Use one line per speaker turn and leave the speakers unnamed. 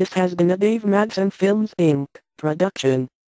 This has been a Dave Madsen Films Inc. production.